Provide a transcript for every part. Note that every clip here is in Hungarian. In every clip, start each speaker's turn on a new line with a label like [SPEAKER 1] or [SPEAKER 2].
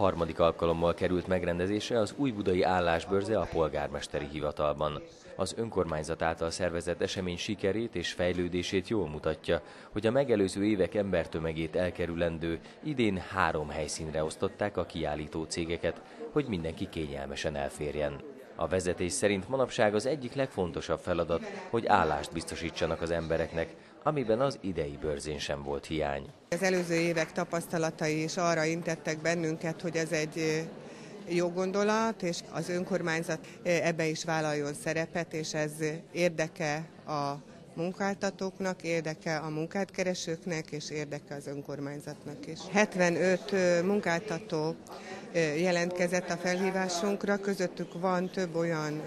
[SPEAKER 1] Harmadik alkalommal került megrendezésre az új budai állásbörze a polgármesteri hivatalban. Az önkormányzat által szervezett esemény sikerét és fejlődését jól mutatja, hogy a megelőző évek embertömegét elkerülendő idén három helyszínre osztották a kiállító cégeket, hogy mindenki kényelmesen elférjen. A vezetés szerint manapság az egyik legfontosabb feladat, hogy állást biztosítsanak az embereknek, amiben az idei bőrzén sem volt hiány.
[SPEAKER 2] Az előző évek tapasztalatai is arra intettek bennünket, hogy ez egy jó gondolat, és az önkormányzat ebbe is vállaljon szerepet, és ez érdeke a munkáltatóknak, érdeke a munkátkeresőknek, és érdeke az önkormányzatnak is. 75 munkáltató jelentkezett a felhívásunkra, közöttük van több olyan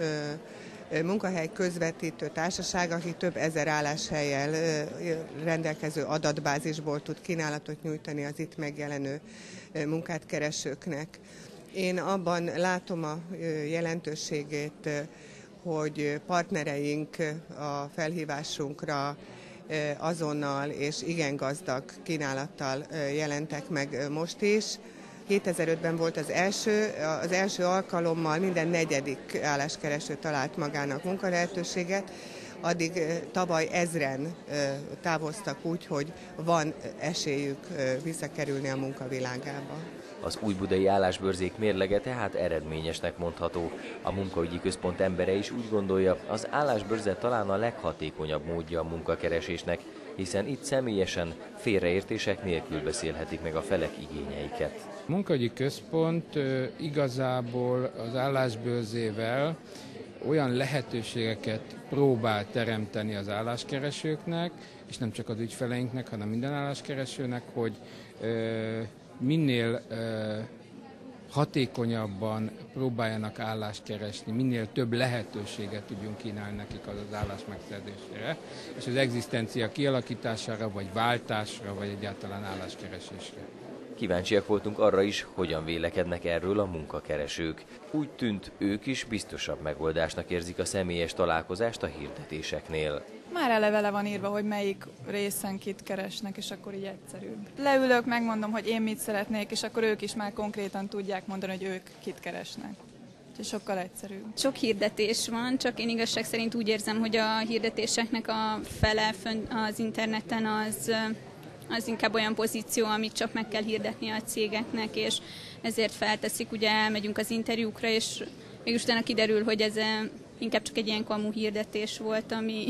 [SPEAKER 2] munkahely közvetítő társaság, aki több ezer álláshelyel rendelkező adatbázisból tud kínálatot nyújtani az itt megjelenő munkát keresőknek. Én abban látom a jelentőségét, hogy partnereink a felhívásunkra azonnal és igen gazdag kínálattal jelentek meg most is. 2005-ben volt az első, az első alkalommal minden negyedik álláskereső talált magának munkalehetőséget, addig tavaly ezren távoztak úgy, hogy van esélyük visszakerülni a munkavilágába.
[SPEAKER 1] Az új budai állásbőrzék mérlege tehát eredményesnek mondható. A munkaügyi központ embere is úgy gondolja, az állásbőrze talán a leghatékonyabb módja a munkakeresésnek, hiszen itt személyesen félreértések nélkül beszélhetik meg a felek igényeiket.
[SPEAKER 3] A munkaügyi központ igazából az állásbőrzével olyan lehetőségeket próbál teremteni az álláskeresőknek, és nem csak az ügyfeleinknek, hanem minden álláskeresőnek, hogy minél hatékonyabban próbáljanak állást keresni, minél több lehetőséget tudjunk kínálni nekik az, az állás megszerzésére, és az egzisztencia kialakítására, vagy váltásra, vagy egyáltalán álláskeresésre.
[SPEAKER 1] Kíváncsiak voltunk arra is, hogyan vélekednek erről a munkakeresők. Úgy tűnt, ők is biztosabb megoldásnak érzik a személyes találkozást a hirdetéseknél.
[SPEAKER 4] Már eleve le van írva, hogy melyik részen kit keresnek, és akkor így egyszerűbb. Leülök, megmondom, hogy én mit szeretnék, és akkor ők is már konkrétan tudják mondani, hogy ők kit keresnek. Úgyhogy sokkal egyszerűbb.
[SPEAKER 5] Sok hirdetés van, csak én igazság szerint úgy érzem, hogy a hirdetéseknek a fele az interneten az az inkább olyan pozíció, amit csak meg kell hirdetni a cégeknek, és ezért felteszik, ugye elmegyünk az interjúkra, és mégis utána kiderül, hogy ez eh, inkább csak egy ilyen kamu hirdetés volt, ami,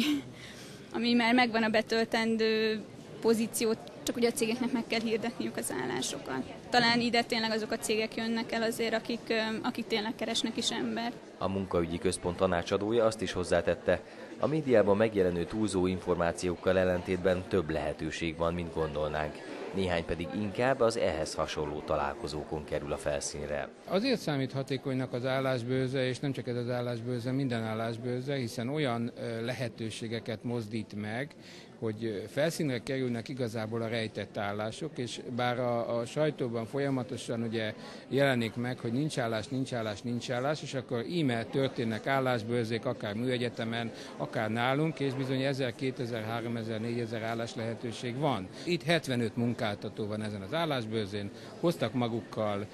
[SPEAKER 5] ami már megvan a betöltendő pozíciót, csak ugye a cégeknek meg kell hirdetniük az állásokat. Talán ide tényleg azok a cégek jönnek el azért, akik, akik tényleg keresnek is ember.
[SPEAKER 1] A munkaügyi központ tanácsadója azt is hozzátette, a médiában megjelenő túlzó információkkal ellentétben több lehetőség van, mint gondolnánk. Néhány pedig inkább az ehhez hasonló találkozókon kerül a felszínre.
[SPEAKER 3] Azért számít hatékonynak az állásbőze, és nem csak ez az állásbőze, minden állásbőze, hiszen olyan lehetőségeket mozdít meg, hogy felszínre kerülnek igazából a rejtett állások, és bár a, a sajtóban folyamatosan ugye jelenik meg, hogy nincs állás, nincs állás, nincs állás, és akkor e-mail történnek állásbőrzék, akár műegyetemen, akár nálunk, és bizony 1000, 2000, 3000, 4000 állás lehetőség van. Itt 75 munkáltató van ezen az állásbőrzén, hoztak magukkal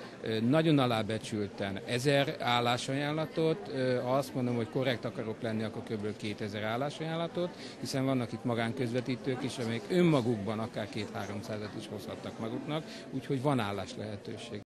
[SPEAKER 3] nagyon alábecsülten 1000 állásajánlatot, ha azt mondom, hogy korrekt akarok lenni, akkor kb. 2000 állásajánlatot, hiszen vannak itt magánközvetítők, közvetítők is, amelyek önmagukban akár két-háromszázat is hozhattak maguknak, úgyhogy van állás lehetőség.